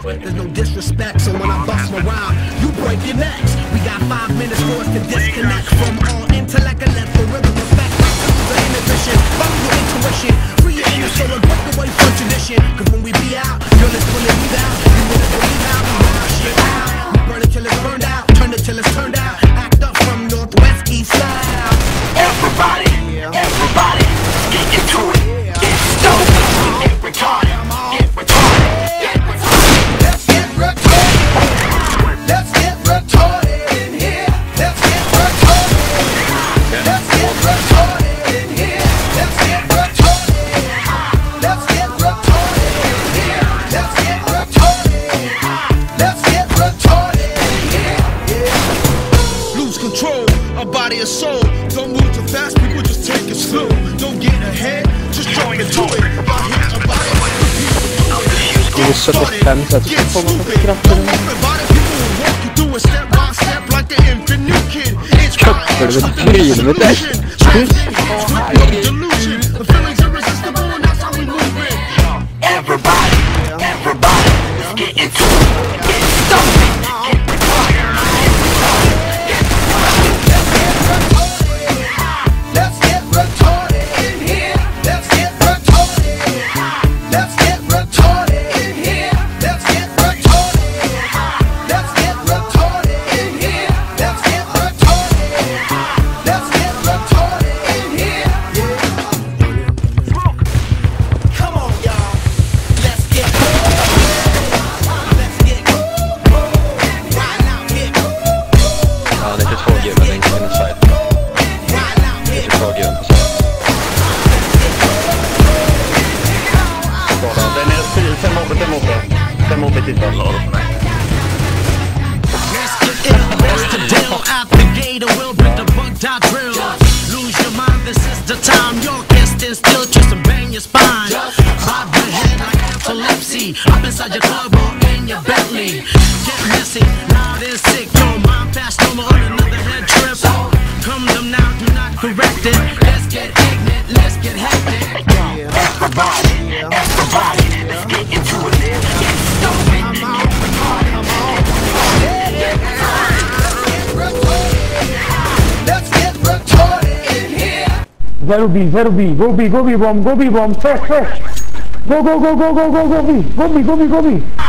There's no disrespect, so when I bust my rhyme, you break your necks. We got five minutes for us to disconnect from all intellect and let the rhythm effect. The inhibition, follow your intuition, free your inner soul and break away from tradition. Cause when we be out, you're listening to leave out. You wouldn't believe how we run shit out. We burn it till it's burned out, turn it till it's turned out. Body and soul. Don't move too fast, people just take it slow. Don't get ahead, just jump into it. Hit a body, Det är 75 så att du Let's get that's the. Up inside your club or in your. Get messy, sick. Your mind fast, no more on another head trip. Come now, do not correct it. Let's get ignorant, let's get hectic. Everybody, everybody, let's get into it. Gobi, Gobi, Gobi, Gobi bomb, Gobi bomb, fresh, fresh. Go, go, go, go, go, go, Gobi, Gobi, Gobi, Gobi.